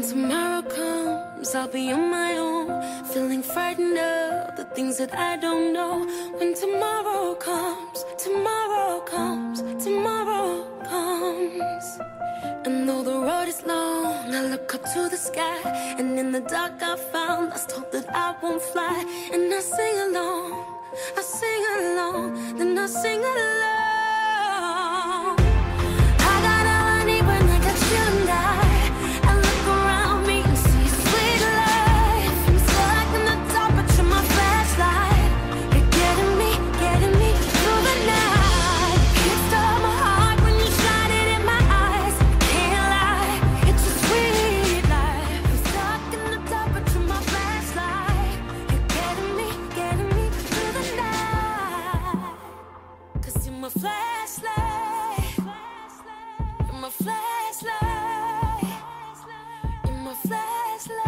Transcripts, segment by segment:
When tomorrow comes, I'll be on my own, feeling frightened of the things that I don't know. When tomorrow comes, tomorrow comes, tomorrow comes. And though the road is long, I look up to the sky. And in the dark, I found lost hope that I won't fly. And I sing along, I sing along, then I sing along. my flashlight. My flashlight.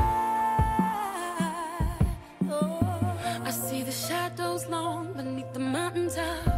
Oh. I see the shadows long beneath the mountaintop.